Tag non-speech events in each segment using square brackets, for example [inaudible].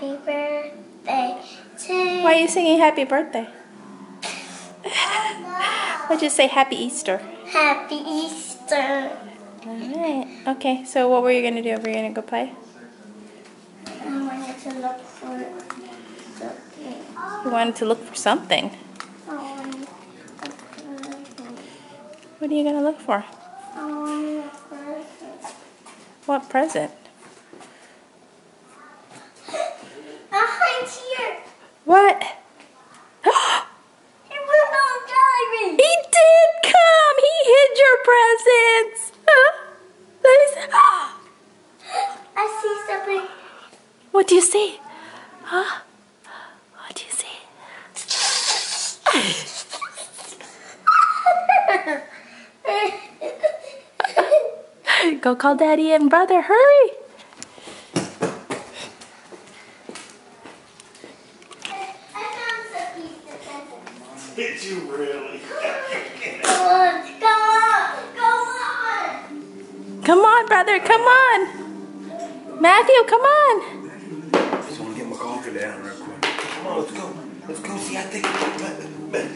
Happy birthday to Why are you singing happy birthday? [laughs] Why'd you say happy Easter? Happy Easter. Alright. Okay, so what were you going to do? Were you going to go play? I wanted to look for something. You wanted to look for something. I wanted to look for something. What are you going to look for? A present. What present? What? It went on diving. He did come! He hid your presents! [gasps] See. [gasps] I see something. What do you see? Huh? What do you see? [laughs] [laughs] Go call daddy and brother, hurry! I found some Easter presents. Did you really? [laughs] Go on, go on, go on. Come on, brother, come on! Matthew, come on! Just want to get my coffee down real quick. Come on, let's go. Let's go see. I think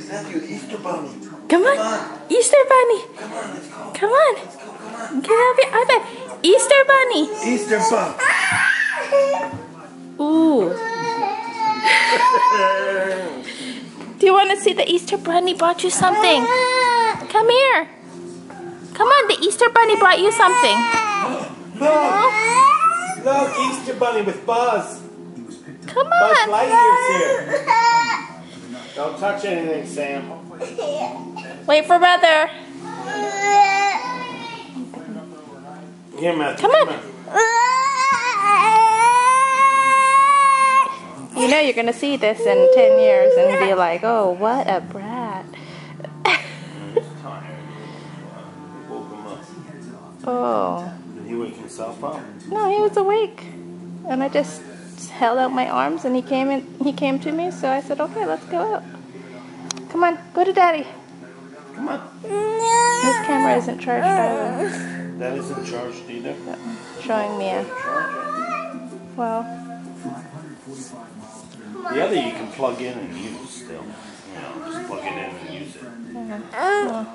Matthew, Easter Bunny. Come on! Easter Bunny! Come on, let's go. Come on! Let's go. Come on. Get out of your iPad! Easter Bunny! Easter Bunny. Ooh. [laughs] Do you want to see the Easter Bunny bought you something? Come here. Come on, the Easter Bunny brought you something. Look, look, Easter Bunny with Buzz. Come on. Buzz. Lightyear's here. Don't touch anything, Sam. Wait for brother. Here, Matthew. Come on. You know you're going to see this in 10 years and be like, oh, what a brat. Woke him up. Oh. Did he wake himself up? No, he was awake. And I just held out my arms and he came in he came to me, so I said, Okay, let's go out. Come on, go to daddy. Come on. This camera isn't charged either. That isn't charged either. Showing me a well. The other you can plug in and use still. You know, just plug it in and use it. well,